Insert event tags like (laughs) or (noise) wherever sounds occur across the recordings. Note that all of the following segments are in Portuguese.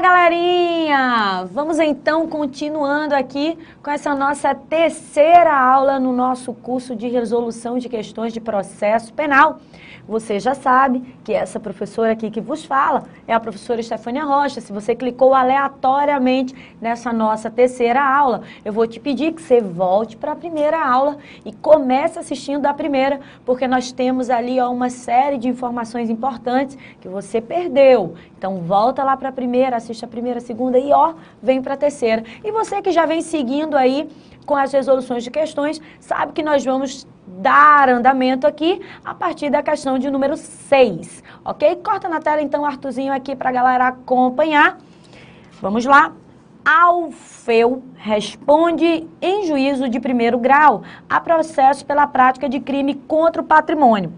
Fala galerinha! Vamos então continuando aqui com essa nossa terceira aula no nosso curso de resolução de questões de processo penal. Você já sabe que essa professora aqui que vos fala é a professora Estefânia Rocha. Se você clicou aleatoriamente nessa nossa terceira aula, eu vou te pedir que você volte para a primeira aula e comece assistindo a primeira, porque nós temos ali ó, uma série de informações importantes que você perdeu. Então volta lá para a primeira, assiste a primeira, a segunda e ó, vem para a terceira. E você que já vem seguindo aí com as resoluções de questões, sabe que nós vamos dar andamento aqui a partir da questão de número 6, ok? Corta na tela então, Artuzinho, aqui para a galera acompanhar. Vamos lá. Alfeu responde em juízo de primeiro grau a processo pela prática de crime contra o patrimônio.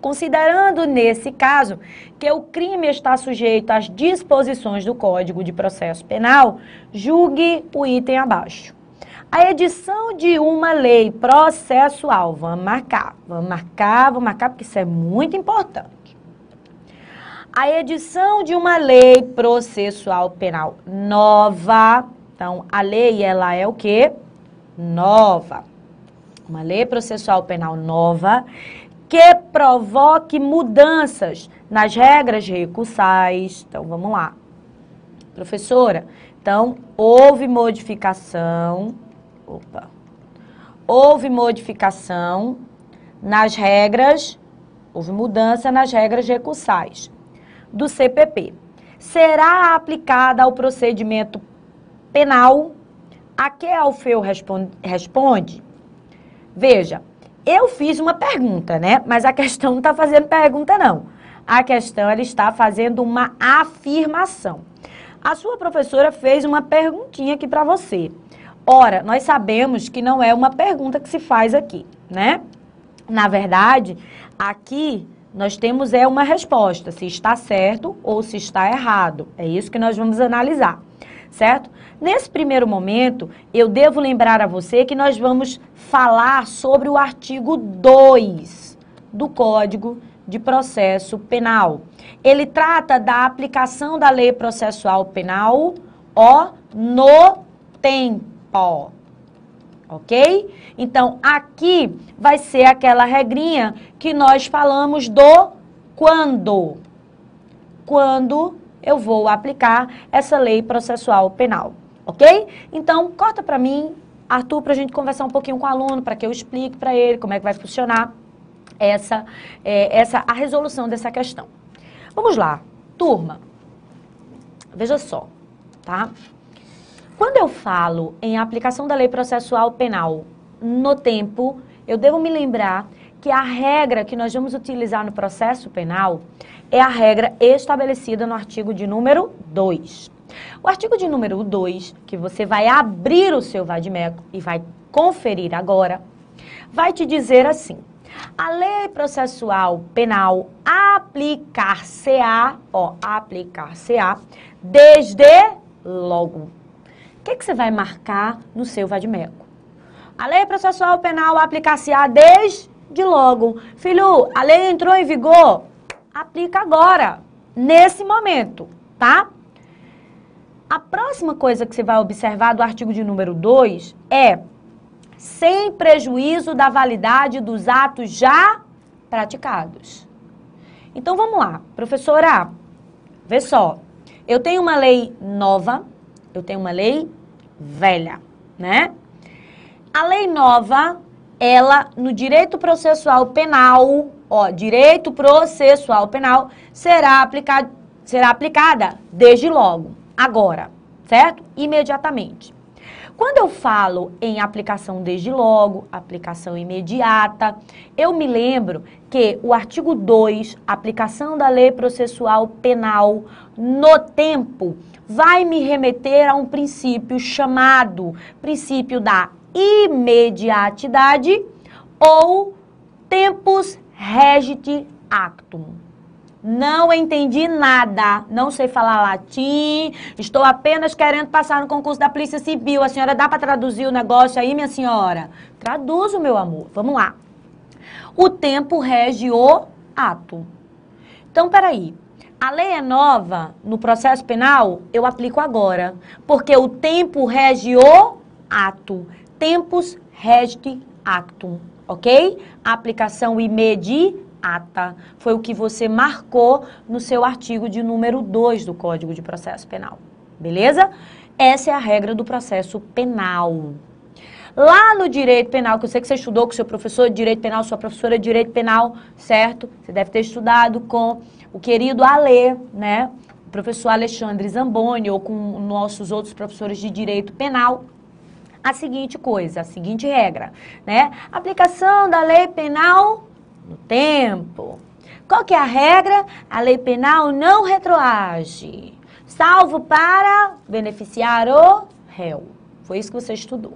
Considerando nesse caso que o crime está sujeito às disposições do Código de Processo Penal, julgue o item abaixo. A edição de uma lei processual, vamos marcar, vamos marcar, vamos marcar, porque isso é muito importante. A edição de uma lei processual penal nova, então a lei ela é o quê? Nova. Uma lei processual penal nova que provoque mudanças nas regras recursais. Então vamos lá. Professora, então houve modificação opa, houve modificação nas regras, houve mudança nas regras recursais do CPP. Será aplicada ao procedimento penal a que Alfeu responde? Veja, eu fiz uma pergunta, né? Mas a questão não está fazendo pergunta, não. A questão, ela está fazendo uma afirmação. A sua professora fez uma perguntinha aqui para você. Ora, nós sabemos que não é uma pergunta que se faz aqui, né? Na verdade, aqui nós temos é uma resposta, se está certo ou se está errado. É isso que nós vamos analisar, certo? Nesse primeiro momento, eu devo lembrar a você que nós vamos falar sobre o artigo 2 do Código de Processo Penal. Ele trata da aplicação da lei processual penal, ó, no tempo. Ok? Então, aqui vai ser aquela regrinha que nós falamos do quando. Quando eu vou aplicar essa lei processual penal. Ok? Então, corta para mim, Arthur, para a gente conversar um pouquinho com o aluno, para que eu explique para ele como é que vai funcionar essa, é, essa, a resolução dessa questão. Vamos lá, turma. Veja só, tá? Quando eu falo em aplicação da lei processual penal no tempo, eu devo me lembrar que a regra que nós vamos utilizar no processo penal é a regra estabelecida no artigo de número 2. O artigo de número 2, que você vai abrir o seu vadimeco e vai conferir agora, vai te dizer assim: a lei processual penal aplicar-se-á, ó, aplicar-se-á desde logo que, que você vai marcar no seu vadimeco? A lei processual penal aplicar-se-á desde logo. Filho, a lei entrou em vigor? Aplica agora, nesse momento, tá? A próxima coisa que você vai observar do artigo de número 2 é sem prejuízo da validade dos atos já praticados. Então vamos lá, professora, vê só. Eu tenho uma lei nova, eu tenho uma lei velha, né? A lei nova, ela no direito processual penal, ó, direito processual penal será aplicado será aplicada desde logo, agora, certo? Imediatamente. Quando eu falo em aplicação desde logo, aplicação imediata, eu me lembro que o artigo 2, aplicação da lei processual penal no tempo, vai me remeter a um princípio chamado princípio da imediatidade ou tempus regit actum. Não entendi nada, não sei falar latim, estou apenas querendo passar no concurso da Polícia Civil. A senhora dá para traduzir o negócio aí, minha senhora? Traduzo, meu amor. Vamos lá. O tempo rege o ato. Então, peraí. A lei é nova no processo penal, eu aplico agora, porque o tempo rege o ato. Tempus regit actum, ok? Aplicação imediata foi o que você marcou no seu artigo de número 2 do Código de Processo Penal. Beleza? Essa é a regra do processo penal. Lá no direito penal, que eu sei que você estudou com seu professor de direito penal, sua professora de direito penal, certo? Você deve ter estudado com o querido Alê, né? O professor Alexandre Zamboni, ou com nossos outros professores de direito penal, a seguinte coisa, a seguinte regra, né? Aplicação da lei penal no tempo. Qual que é a regra? A lei penal não retroage, salvo para beneficiar o réu. Foi isso que você estudou.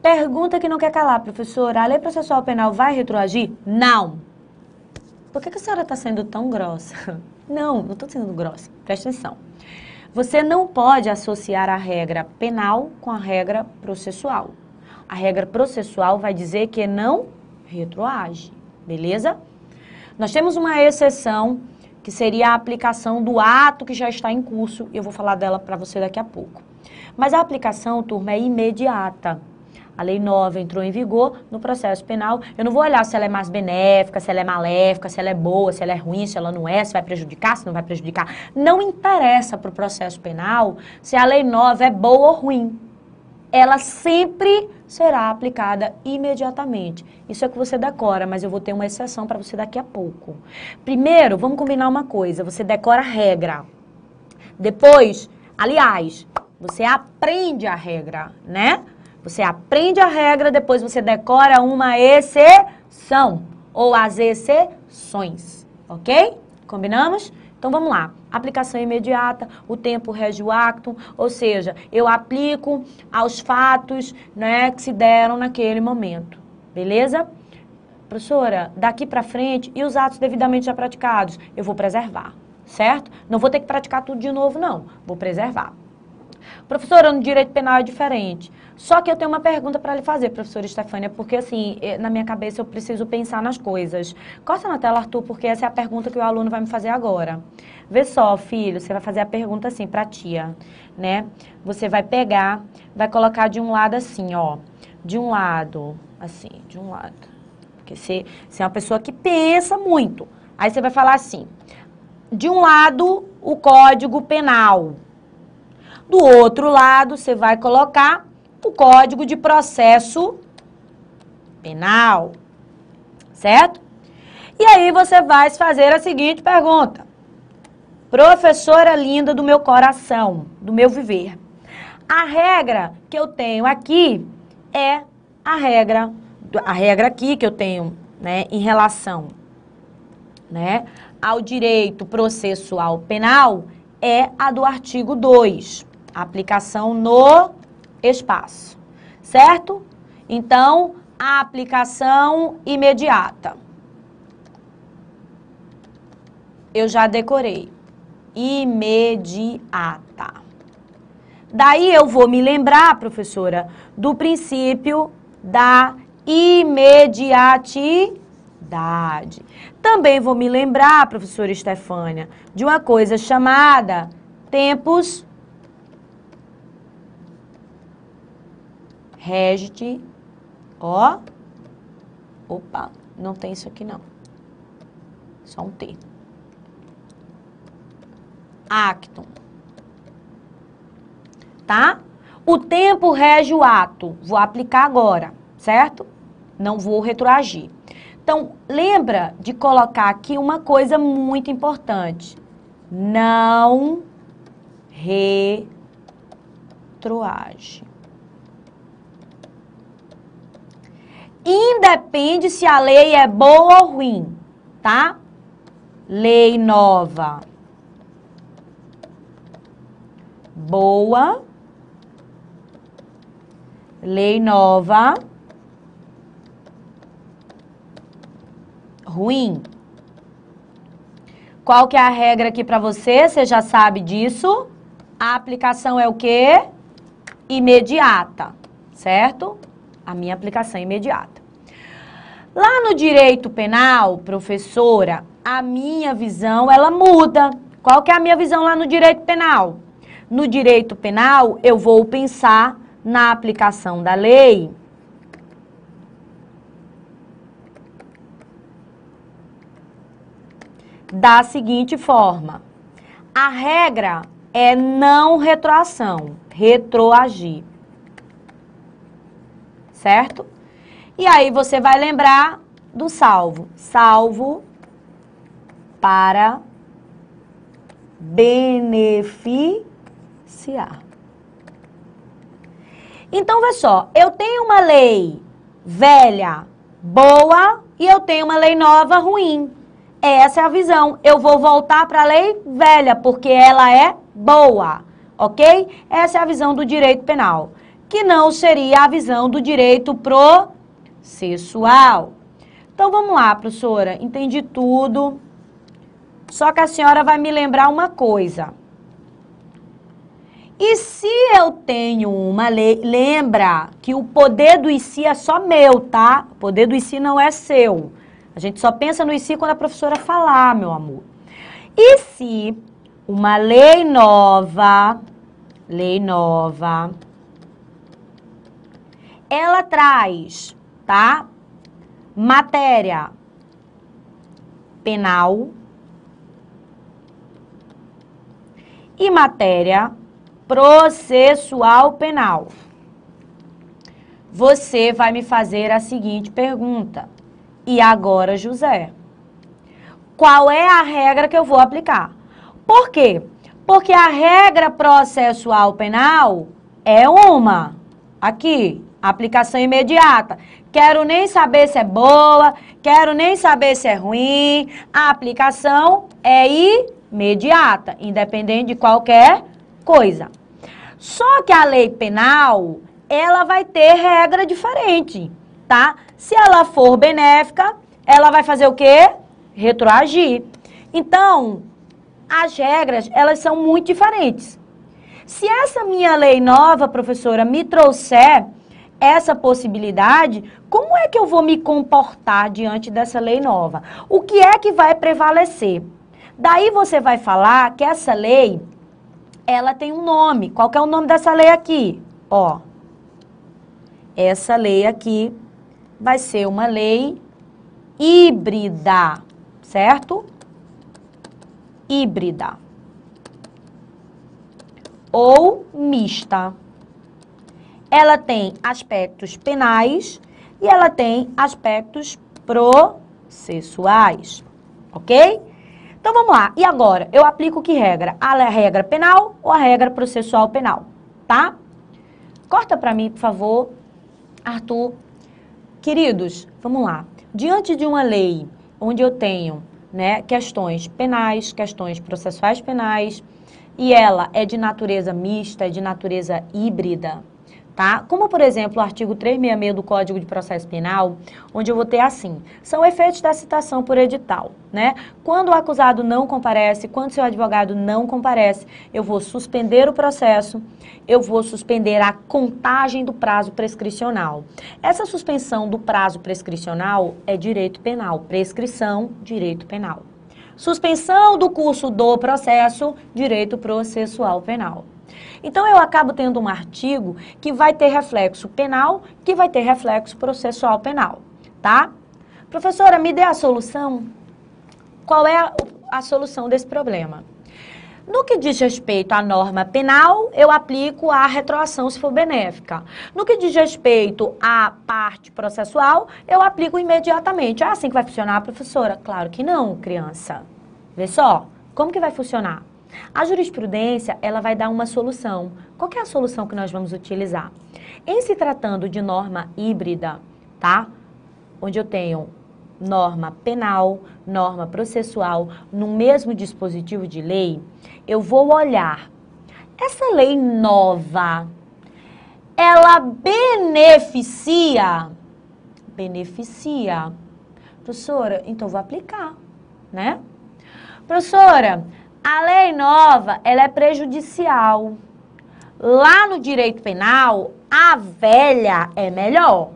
Pergunta que não quer calar, professora. A lei processual penal vai retroagir? Não. Por que, que a senhora está sendo tão grossa? (laughs) Não, não estou sendo grossa. Presta atenção. Você não pode associar a regra penal com a regra processual. A regra processual vai dizer que não retroage, beleza? Nós temos uma exceção que seria a aplicação do ato que já está em curso, e eu vou falar dela para você daqui a pouco. Mas a aplicação, turma, é imediata. A lei nova entrou em vigor no processo penal. Eu não vou olhar se ela é mais benéfica, se ela é maléfica, se ela é boa, se ela é ruim, se ela não é, se vai prejudicar, se não vai prejudicar. Não interessa para o processo penal se a lei nova é boa ou ruim. Ela sempre será aplicada imediatamente. Isso é que você decora, mas eu vou ter uma exceção para você daqui a pouco. Primeiro, vamos combinar uma coisa: você decora a regra. Depois, aliás, você aprende a regra, né? Você aprende a regra, depois você decora uma exceção ou as exceções, ok? Combinamos? Então vamos lá. Aplicação imediata, o tempo rege o acto, ou seja, eu aplico aos fatos né, que se deram naquele momento. Beleza? Professora, daqui para frente, e os atos devidamente já praticados? Eu vou preservar, certo? Não vou ter que praticar tudo de novo, não. Vou preservar. Professora, no direito penal é diferente. Só que eu tenho uma pergunta para lhe fazer, professora Estefânia, porque assim, eh, na minha cabeça eu preciso pensar nas coisas. Costa na tela, Arthur, porque essa é a pergunta que o aluno vai me fazer agora. Vê só, filho, você vai fazer a pergunta assim para a tia, né? Você vai pegar, vai colocar de um lado assim, ó. De um lado, assim, de um lado. Porque você, você é uma pessoa que pensa muito. Aí você vai falar assim: de um lado, o Código Penal. Do outro lado, você vai colocar o Código de Processo Penal. Certo? E aí você vai fazer a seguinte pergunta. Professora linda do meu coração, do meu viver. A regra que eu tenho aqui é a regra, a regra aqui que eu tenho, né, em relação, né, ao direito processual penal é a do artigo 2, aplicação no espaço, certo? Então, a aplicação imediata. Eu já decorei. Imediata. Daí eu vou me lembrar, professora, do princípio da imediatidade. Também vou me lembrar, professora Estefânia, de uma coisa chamada tempos Regite, ó. Opa, não tem isso aqui não. Só um T. Actum. Tá? O tempo rege o ato. Vou aplicar agora, certo? Não vou retroagir. Então, lembra de colocar aqui uma coisa muito importante. Não retroage. Independe se a lei é boa ou ruim, tá? Lei nova. Boa. Lei nova. Ruim. Qual que é a regra aqui para você? Você já sabe disso. A aplicação é o quê? Imediata, certo? A minha aplicação imediata. Lá no direito penal, professora, a minha visão, ela muda. Qual que é a minha visão lá no direito penal? No direito penal, eu vou pensar na aplicação da lei da seguinte forma: a regra é não retroação, retroagir. Certo? E aí você vai lembrar do salvo. Salvo para beneficiar. Então, vê só, eu tenho uma lei velha, boa, e eu tenho uma lei nova, ruim. Essa é a visão. Eu vou voltar para a lei velha, porque ela é boa, ok? Essa é a visão do direito penal, que não seria a visão do direito processual. Então vamos lá, professora, entendi tudo. Só que a senhora vai me lembrar uma coisa. E se eu tenho uma lei, lembra que o poder do ICI é só meu, tá? O poder do ICI não é seu. A gente só pensa no ICI quando a professora falar, meu amor. E se uma lei nova, lei nova, ela traz, tá? Matéria penal e matéria processual penal. Você vai me fazer a seguinte pergunta: e agora, José? Qual é a regra que eu vou aplicar? Por quê? Porque a regra processual penal é uma. Aqui, aplicação imediata. Quero nem saber se é boa, quero nem saber se é ruim. A aplicação é imediata, independente de qualquer coisa. Só que a lei penal, ela vai ter regra diferente tá? Se ela for benéfica, ela vai fazer o quê? Retroagir. Então, as regras, elas são muito diferentes. Se essa minha lei nova, professora, me trouxer essa possibilidade, como é que eu vou me comportar diante dessa lei nova? O que é que vai prevalecer? Daí você vai falar que essa lei, ela tem um nome. Qual é o nome dessa lei aqui? Ó, essa lei aqui vai ser uma lei híbrida, certo? Híbrida. Ou mista. Ela tem aspectos penais e ela tem aspectos processuais, ok? Então vamos lá. E agora, eu aplico que regra? A regra penal ou a regra processual penal, tá? Corta para mim, por favor, Arthur, Queridos, vamos lá. Diante de uma lei onde eu tenho né, questões penais, questões processuais penais, e ela é de natureza mista, é de natureza híbrida, tá? Como, por exemplo, o artigo 366 do Código de Processo Penal, onde eu vou ter assim, são efeitos da citação por edital, né? Quando o acusado não comparece, quando seu advogado não comparece, eu vou suspender o processo, eu vou suspender a contagem do prazo prescricional. Essa suspensão do prazo prescricional é direito penal, prescrição, direito penal. Suspensão do curso do processo, direito processual penal. Então eu acabo tendo um artigo que vai ter reflexo penal, que vai ter reflexo processual penal, tá? Professora, me dê a solução. Qual é a, a solução desse problema? No que diz respeito à norma penal, eu aplico a retroação se for benéfica. No que diz respeito à parte processual, eu aplico imediatamente. É assim que vai funcionar, professora? Claro que não, criança. Vê só, como que vai funcionar? A jurisprudência, ela vai dar uma solução. Qual é a solução que nós vamos utilizar? Em se tratando de norma híbrida, tá? Onde eu tenho norma penal, norma processual no mesmo dispositivo de lei, eu vou olhar essa lei nova, ela beneficia? Beneficia. Professora, então vou aplicar, né? Professora, a lei nova, ela é prejudicial. Lá no direito penal, a velha é melhor.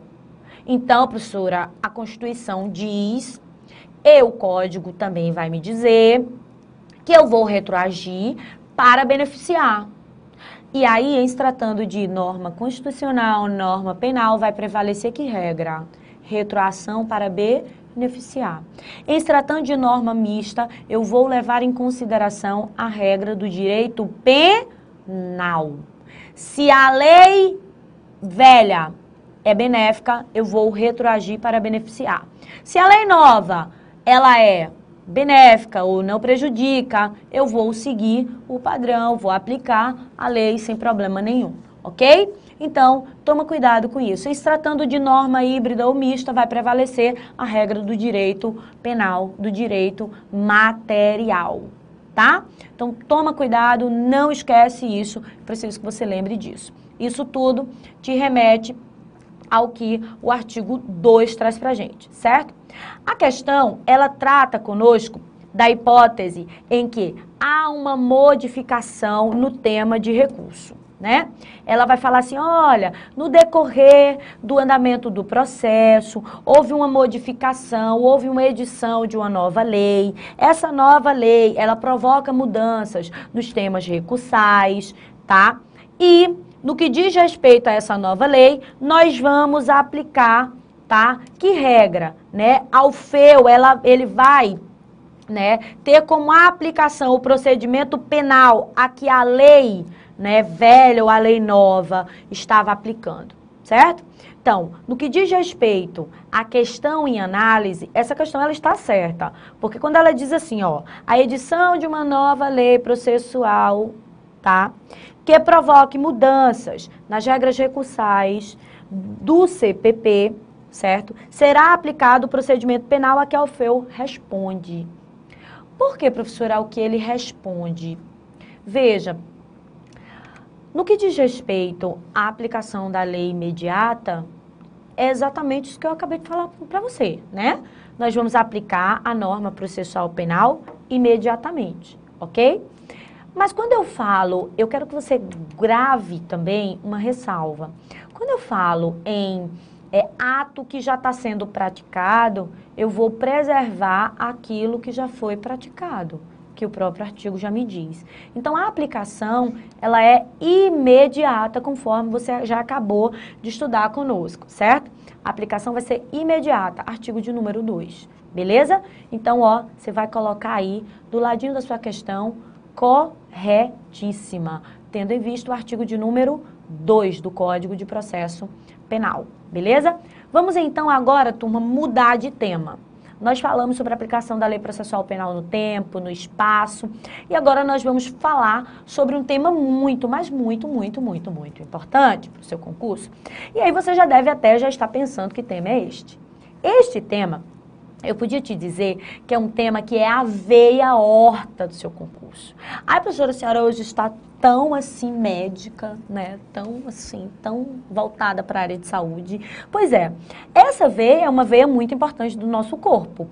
Então, professora, a Constituição diz E o código também vai me dizer que eu vou retroagir para beneficiar. E aí, em se tratando de norma constitucional, norma penal, vai prevalecer que regra? Retroação para beneficiar. Em se tratando de norma mista, eu vou levar em consideração a regra do direito penal. Se a lei velha é benéfica, eu vou retroagir para beneficiar. Se a lei nova, ela é benéfica ou não prejudica, eu vou seguir o padrão, vou aplicar a lei sem problema nenhum, ok? Então, toma cuidado com isso. E se tratando de norma híbrida ou mista, vai prevalecer a regra do direito penal, do direito material, tá? Então, toma cuidado, não esquece isso, preciso que você lembre disso. Isso tudo te remete ao que o artigo 2 traz para gente, certo? A questão, ela trata conosco da hipótese em que há uma modificação no tema de recurso. Né? Ela vai falar assim, olha, no decorrer do andamento do processo, houve uma modificação, houve uma edição de uma nova lei. Essa nova lei, ela provoca mudanças nos temas recursais, tá? E no que diz respeito a essa nova lei, nós vamos aplicar, tá? Que regra, né? Ao FEU, ela, ele vai né, ter como aplicação o procedimento penal a que a lei né, velha ou a lei nova estava aplicando, certo? Então, no que diz respeito à questão em análise, essa questão ela está certa, porque quando ela diz assim, ó, a edição de uma nova lei processual, tá? que provoque mudanças nas regras recursais do CPP, certo? Será aplicado o procedimento penal a que a Alfeu responde. Por que, professora, o que ele responde? Veja, no que diz respeito à aplicação da lei imediata, é exatamente isso que eu acabei de falar para você, né? Nós vamos aplicar a norma processual penal imediatamente, ok? Mas quando eu falo, eu quero que você grave também uma ressalva. Quando eu falo em é, ato que já está sendo praticado, eu vou preservar aquilo que já foi praticado, que o próprio artigo já me diz. Então, a aplicação, ela é imediata, conforme você já acabou de estudar conosco, certo? A aplicação vai ser imediata, artigo de número 2, beleza? Então, ó, você vai colocar aí, do ladinho da sua questão, corretíssima, tendo em vista o artigo de número 2 do Código de Processo Penal, beleza? Vamos então agora, turma, mudar de tema. Nós falamos sobre a aplicação da lei processual penal no tempo, no espaço, e agora nós vamos falar sobre um tema muito, mas muito, muito, muito, muito importante para o seu concurso. E aí você já deve até já estar pensando que tema é este. Este tema eu podia te dizer que é um tema que é a veia horta do seu concurso. Ai, professora, a senhora hoje está tão assim médica, né? Tão assim, tão voltada para a área de saúde. Pois é, essa veia é uma veia muito importante do nosso corpo.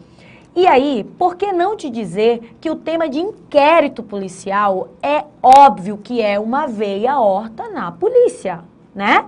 E aí, por que não te dizer que o tema de inquérito policial é óbvio que é uma veia horta na polícia, né?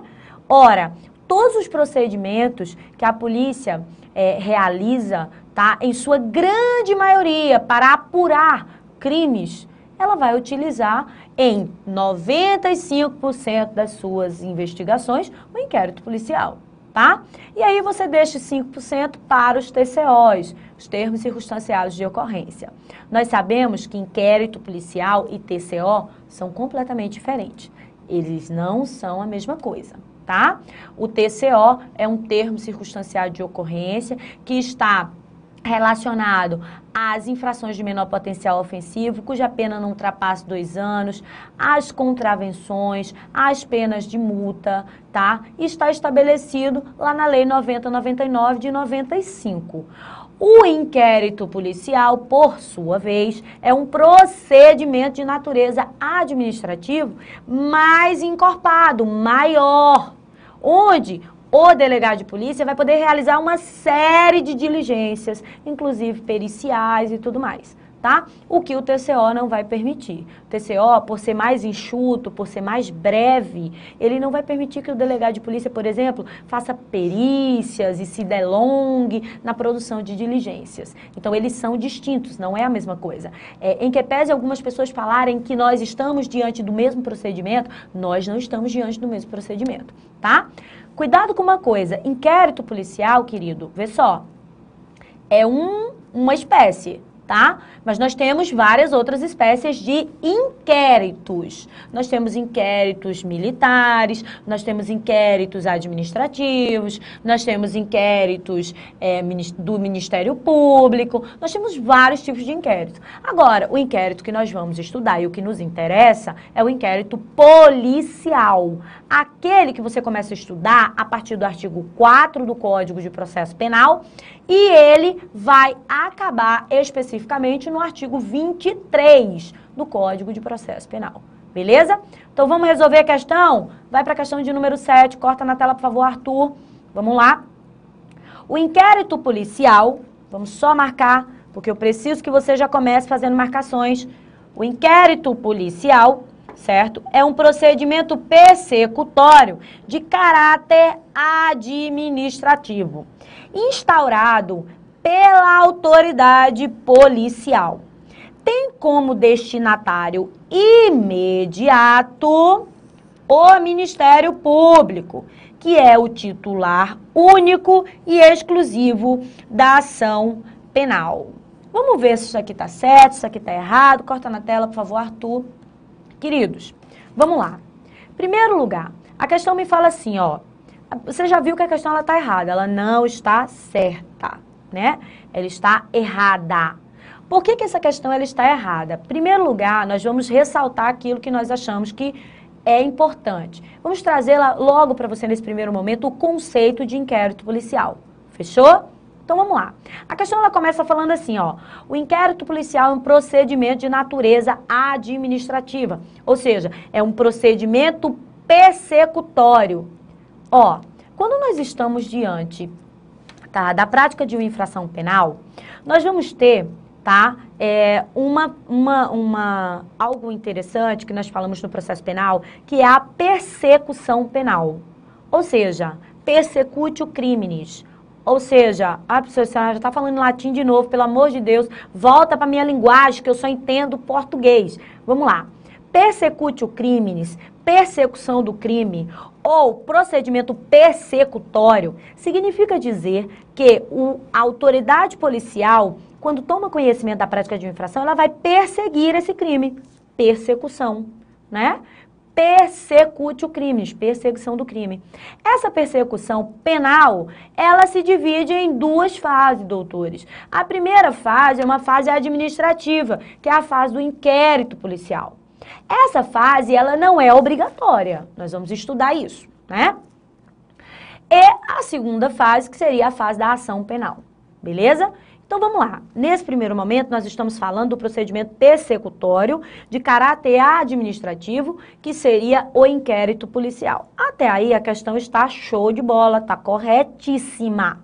Ora, todos os procedimentos que a polícia é, realiza, tá? Em sua grande maioria, para apurar crimes, ela vai utilizar em 95% das suas investigações o inquérito policial, tá? E aí você deixa 5% para os TCOs, os termos circunstanciados de ocorrência. Nós sabemos que inquérito policial e TCO são completamente diferentes. Eles não são a mesma coisa tá? O TCO é um termo circunstanciado de ocorrência que está relacionado às infrações de menor potencial ofensivo, cuja pena não ultrapasse dois anos, às contravenções, às penas de multa, tá? Está estabelecido lá na Lei 9099 de 95. O inquérito policial, por sua vez, é um procedimento de natureza administrativo mais encorpado, maior, onde o delegado de polícia vai poder realizar uma série de diligências, inclusive periciais e tudo mais, tá? O que o TCO não vai permitir. O TCO, por ser mais enxuto, por ser mais breve, ele não vai permitir que o delegado de polícia, por exemplo, faça perícias e se delongue na produção de diligências. Então, eles são distintos, não é a mesma coisa. É, em que pese algumas pessoas falarem que nós estamos diante do mesmo procedimento, nós não estamos diante do mesmo procedimento, tá? Cuidado com uma coisa, inquérito policial, querido, vê só, é um, uma espécie, tá? Mas nós temos várias outras espécies de inquéritos. Nós temos inquéritos militares, nós temos inquéritos administrativos, nós temos inquéritos é, do Ministério Público, nós temos vários tipos de inquéritos. Agora, o inquérito que nós vamos estudar e o que nos interessa é o inquérito policial. Aquele que você começa a estudar a partir do artigo 4 do Código de Processo Penal e ele vai acabar especificamente no artigo 23 do Código de Processo Penal. Beleza? Então vamos resolver a questão? Vai para a questão de número 7, corta na tela, por favor, Arthur. Vamos lá. O inquérito policial, vamos só marcar, porque eu preciso que você já comece fazendo marcações. O inquérito policial, certo? É um procedimento persecutório de caráter administrativo instaurado pela autoridade policial. Tem como destinatário imediato o Ministério Público, que é o titular único e exclusivo da ação penal. Vamos ver se isso aqui está certo, se isso aqui está errado. Corta na tela, por favor, Arthur. Queridos, vamos lá. Primeiro lugar, a questão me fala assim, ó. Você já viu que a questão está errada, ela não está certa, né? Ela está errada. Por que, que essa questão ela está errada? Primeiro lugar, nós vamos ressaltar aquilo que nós achamos que é importante. Vamos trazer logo para você nesse primeiro momento o conceito de inquérito policial. Fechou? Então vamos lá. A questão ela começa falando assim, ó: o inquérito policial é um procedimento de natureza administrativa, ou seja, é um procedimento persecutório. Ó, quando nós estamos diante tá, da prática de uma infração penal, nós vamos ter tá? É uma, uma, uma, algo interessante que nós falamos no processo penal, que é a persecução penal. Ou seja, persecutio criminis. Ou seja, a pessoa já está falando latim de novo, pelo amor de Deus, volta para minha linguagem, que eu só entendo português. Vamos lá. Persecutio criminis, persecução do crime ou procedimento persecutório significa dizer que o, a autoridade policial, quando toma conhecimento da prática de infração, ela vai perseguir esse crime. Persecução, né? Persecute o crime, perseguição do crime. Essa persecução penal, ela se divide em duas fases, doutores. A primeira fase é uma fase administrativa, que é a fase do inquérito policial. Essa fase, ela não é obrigatória. Nós vamos estudar isso, né? E a segunda fase, que seria a fase da ação penal. Beleza? Então vamos lá. Nesse primeiro momento, nós estamos falando do procedimento persecutório de caráter administrativo, que seria o inquérito policial. Até aí a questão está show de bola, está corretíssima.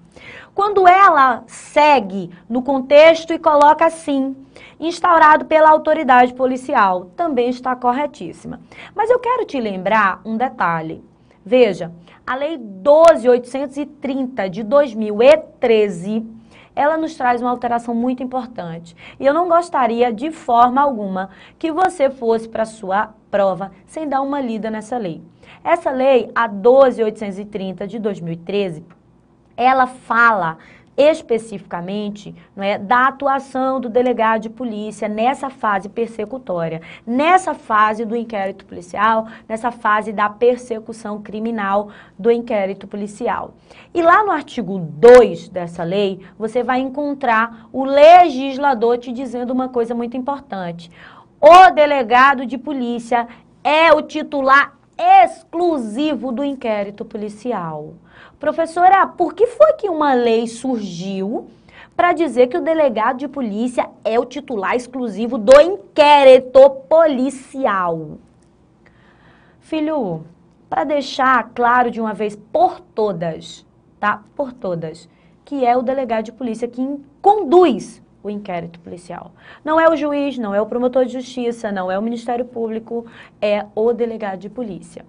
Quando ela segue no contexto e coloca assim, instaurado pela autoridade policial, também está corretíssima. Mas eu quero te lembrar um detalhe. Veja, a Lei 12.830 de 2013, ela nos traz uma alteração muito importante. E eu não gostaria de forma alguma que você fosse para a sua prova sem dar uma lida nessa lei. Essa lei, a 12.830 de 2013, ela fala especificamente não é, da atuação do delegado de polícia nessa fase persecutória, nessa fase do inquérito policial, nessa fase da persecução criminal do inquérito policial. E lá no artigo 2 dessa lei, você vai encontrar o legislador te dizendo uma coisa muito importante. O delegado de polícia é o titular exclusivo do inquérito policial. Professora, por que foi que uma lei surgiu para dizer que o delegado de polícia é o titular exclusivo do inquérito policial? Filho, para deixar claro de uma vez por todas, tá? Por todas, que é o delegado de polícia que conduz o inquérito policial. Não é o juiz, não é o promotor de justiça, não é o Ministério Público, é o delegado de polícia.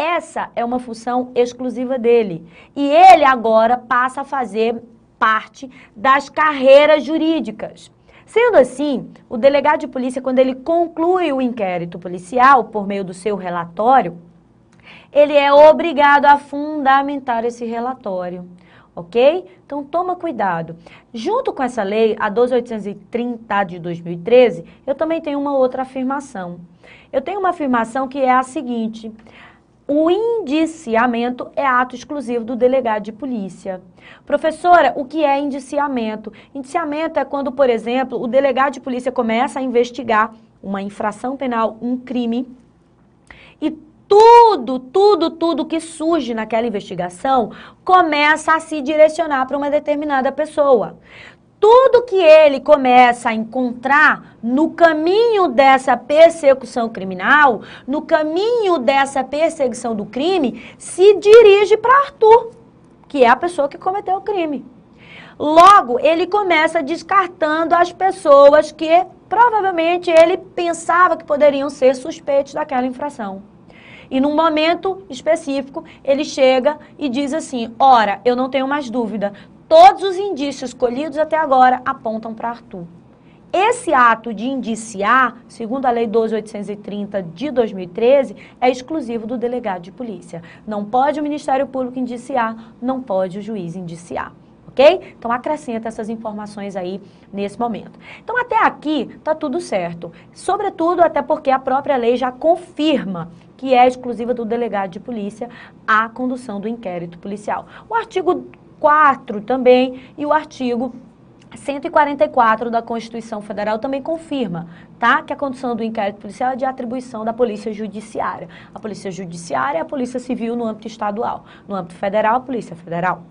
Essa é uma função exclusiva dele. E ele agora passa a fazer parte das carreiras jurídicas. Sendo assim, o delegado de polícia, quando ele conclui o inquérito policial por meio do seu relatório, ele é obrigado a fundamentar esse relatório ok? Então toma cuidado. Junto com essa lei, a 12830 de 2013, eu também tenho uma outra afirmação. Eu tenho uma afirmação que é a seguinte: o indiciamento é ato exclusivo do delegado de polícia. Professora, o que é indiciamento? Indiciamento é quando, por exemplo, o delegado de polícia começa a investigar uma infração penal, um crime, e tudo, tudo, tudo que surge naquela investigação começa a se direcionar para uma determinada pessoa. Tudo que ele começa a encontrar no caminho dessa persecução criminal, no caminho dessa perseguição do crime, se dirige para Arthur, que é a pessoa que cometeu o crime. Logo, ele começa descartando as pessoas que provavelmente ele pensava que poderiam ser suspeitos daquela infração. E num momento específico, ele chega e diz assim: Ora, eu não tenho mais dúvida, todos os indícios colhidos até agora apontam para Arthur. Esse ato de indiciar, segundo a Lei 12.830 de 2013, é exclusivo do delegado de polícia. Não pode o Ministério Público indiciar, não pode o juiz indiciar ok? Então acrescenta essas informações aí nesse momento. Então até aqui tá tudo certo. Sobretudo até porque a própria lei já confirma que é exclusiva do delegado de polícia a condução do inquérito policial. O artigo 4 também e o artigo 144 da Constituição Federal também confirma, tá? Que a condução do inquérito policial é de atribuição da Polícia Judiciária. A Polícia Judiciária é a Polícia Civil no âmbito estadual. No âmbito federal, a Polícia Federal.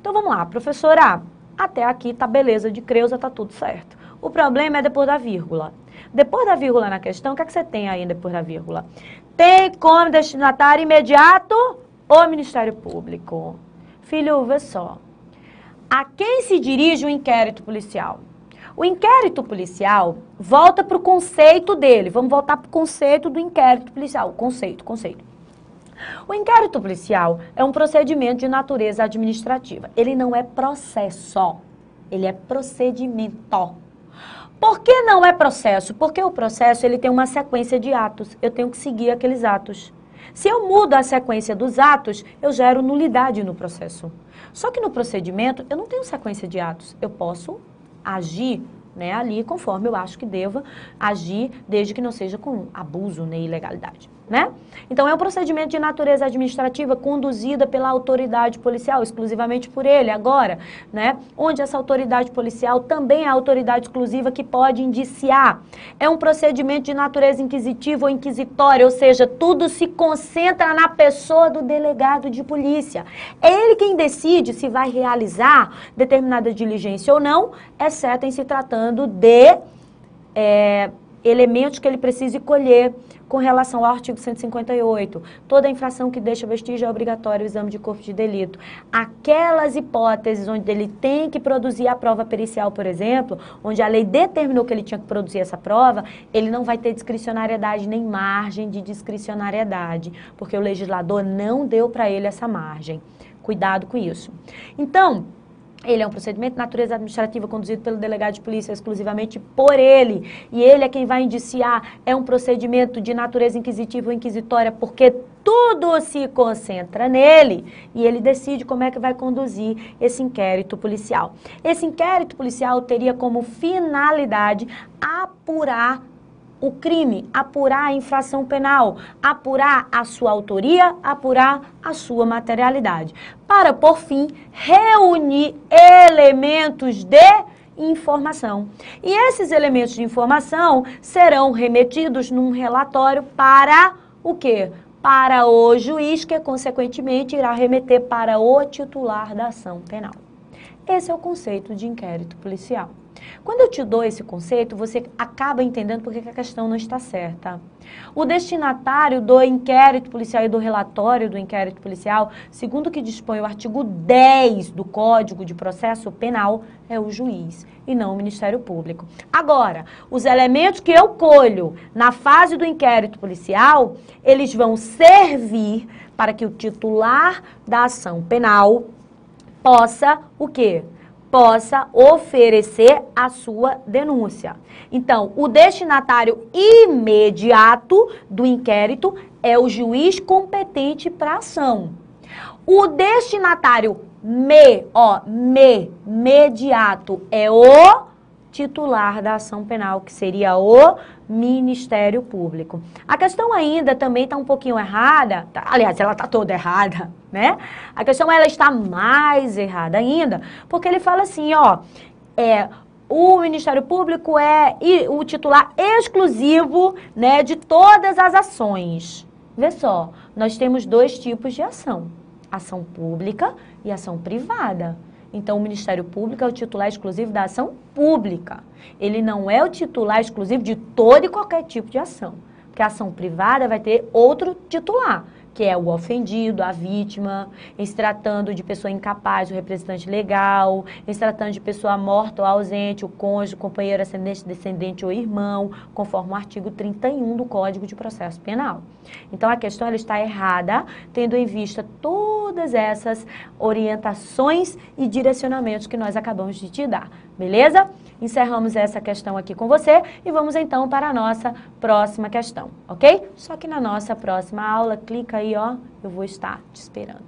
Então vamos lá, professora. Até aqui tá beleza de Creuza, tá tudo certo. O problema é depois da vírgula. Depois da vírgula na questão, o que, é que você tem aí depois da vírgula? Tem como destinatário imediato o Ministério Público. Filho, vê só. A quem se dirige o inquérito policial? O inquérito policial volta para o conceito dele. Vamos voltar para o conceito do inquérito policial. Conceito, conceito. O inquérito policial é um procedimento de natureza administrativa. Ele não é processo, ele é procedimento. Por que não é processo? Porque o processo ele tem uma sequência de atos. Eu tenho que seguir aqueles atos. Se eu mudo a sequência dos atos, eu gero nulidade no processo. Só que no procedimento, eu não tenho sequência de atos. Eu posso agir né, ali conforme eu acho que deva agir, desde que não seja com abuso nem ilegalidade né? Então é um procedimento de natureza administrativa conduzida pela autoridade policial, exclusivamente por ele agora, né? Onde essa autoridade policial também é a autoridade exclusiva que pode indiciar. É um procedimento de natureza inquisitiva ou inquisitória, ou seja, tudo se concentra na pessoa do delegado de polícia. É ele quem decide se vai realizar determinada diligência ou não, exceto em se tratando de é, elementos que ele precise colher com relação ao artigo 158. Toda infração que deixa vestígio é obrigatório o exame de corpo de delito. Aquelas hipóteses onde ele tem que produzir a prova pericial, por exemplo, onde a lei determinou que ele tinha que produzir essa prova, ele não vai ter discricionariedade nem margem de discricionariedade, porque o legislador não deu para ele essa margem. Cuidado com isso. Então, ele é um procedimento de natureza administrativa conduzido pelo delegado de polícia exclusivamente por ele. E ele é quem vai indiciar. É um procedimento de natureza inquisitiva ou inquisitória, porque tudo se concentra nele e ele decide como é que vai conduzir esse inquérito policial. Esse inquérito policial teria como finalidade apurar o crime, apurar a infração penal, apurar a sua autoria, apurar a sua materialidade. Para, por fim, reunir elementos de informação. E esses elementos de informação serão remetidos num relatório para o quê? Para o juiz, que consequentemente irá remeter para o titular da ação penal. Esse é o conceito de inquérito policial. Quando eu te dou esse conceito, você acaba entendendo por que a questão não está certa. O destinatário do inquérito policial e do relatório do inquérito policial, segundo o que dispõe o artigo 10 do Código de Processo Penal, é o juiz e não o Ministério Público. Agora, os elementos que eu colho na fase do inquérito policial, eles vão servir para que o titular da ação penal possa o quê? Possa oferecer a sua denúncia. Então, o destinatário imediato do inquérito é o juiz competente para a ação. O destinatário me, ó, me, mediato é o titular da ação penal, que seria o Ministério Público. A questão ainda também está um pouquinho errada, tá, aliás, ela está toda errada, (laughs) né? A questão ela está mais errada ainda, porque ele fala assim, ó, é o Ministério Público é o titular exclusivo, né, de todas as ações. Vê só, nós temos dois tipos de ação: ação pública e ação privada. Então, o Ministério Público é o titular exclusivo da ação pública. Ele não é o titular exclusivo de todo e qualquer tipo de ação. Porque a ação privada vai ter outro titular que é o ofendido, a vítima, se tratando de pessoa incapaz, o representante legal, se tratando de pessoa morta ou ausente, o cônjuge, companheiro, ascendente, descendente ou irmão, conforme o artigo 31 do Código de Processo Penal. Então a questão ela está errada, tendo em vista todas essas orientações e direcionamentos que nós acabamos de te dar, beleza? Encerramos essa questão aqui com você e vamos então para a nossa próxima questão, ok? Só que na nossa próxima aula, clica aí, ó, eu vou estar te esperando.